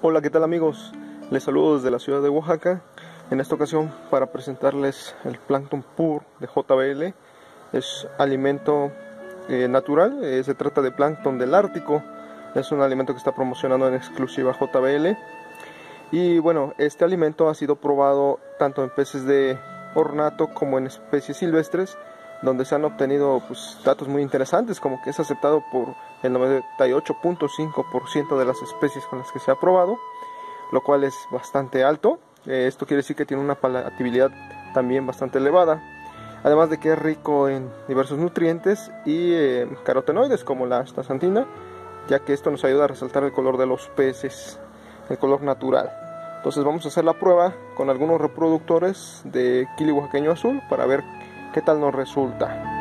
Hola, ¿qué tal amigos? Les saludo desde la ciudad de Oaxaca. En esta ocasión para presentarles el Plankton Pur de JBL. Es alimento eh, natural, eh, se trata de plancton del Ártico. Es un alimento que está promocionando en exclusiva JBL. Y bueno, este alimento ha sido probado tanto en peces de ornato como en especies silvestres donde se han obtenido pues, datos muy interesantes, como que es aceptado por el 98.5% de las especies con las que se ha probado, lo cual es bastante alto. Eh, esto quiere decir que tiene una palatabilidad también bastante elevada, además de que es rico en diversos nutrientes y eh, carotenoides como la astaxantina, ya que esto nos ayuda a resaltar el color de los peces, el color natural. Entonces vamos a hacer la prueba con algunos reproductores de kili azul para ver qué tal nos resulta.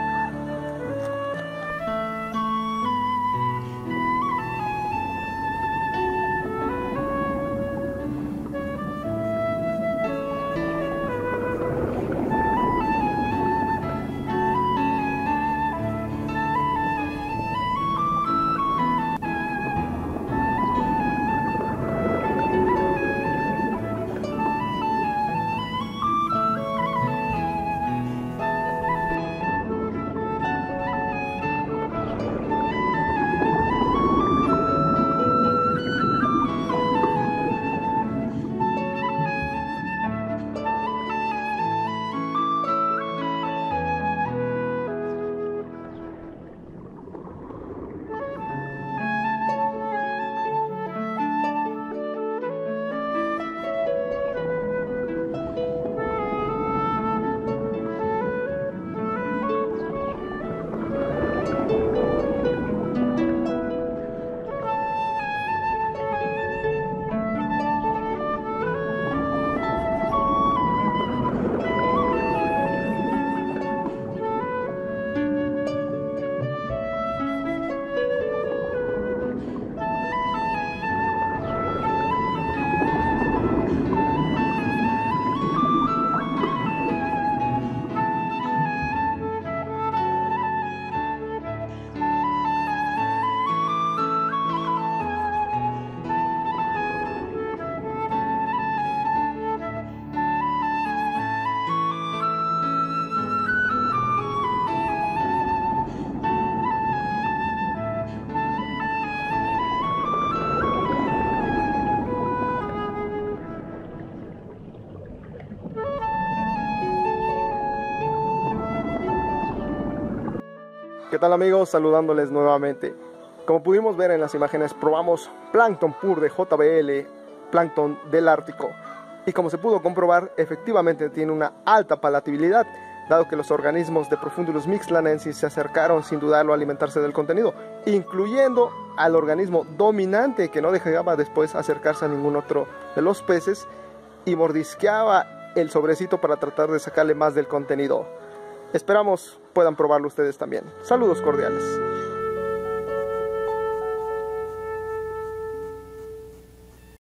¿Qué tal amigos? Saludándoles nuevamente. Como pudimos ver en las imágenes, probamos Plankton Pur de JBL, Plankton del Ártico. Y como se pudo comprobar, efectivamente tiene una alta palatabilidad, dado que los organismos de Profundulus mixlanensis se acercaron sin dudarlo a alimentarse del contenido, incluyendo al organismo dominante que no dejaba después acercarse a ningún otro de los peces y mordisqueaba el sobrecito para tratar de sacarle más del contenido. Esperamos puedan probarlo ustedes también. Saludos cordiales.